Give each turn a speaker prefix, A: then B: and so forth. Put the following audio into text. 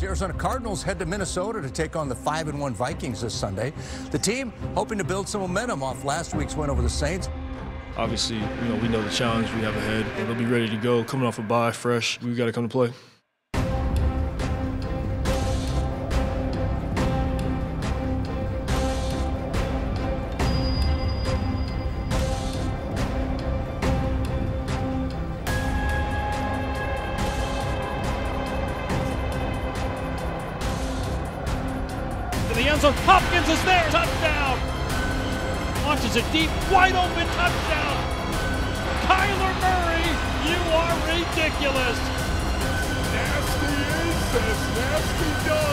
A: The Arizona Cardinals head to Minnesota to take on the 5 and 1 Vikings this Sunday. The team hoping to build some momentum off last week's win over the Saints.
B: Obviously, you know, we know the challenge we have ahead. They'll be ready to go, coming off a bye, fresh. We've got to come to play.
C: The end zone. Hopkins is there. Touchdown. Launches it deep. Wide open touchdown. Kyler Murray, you are ridiculous.
D: Nasty is as nasty does.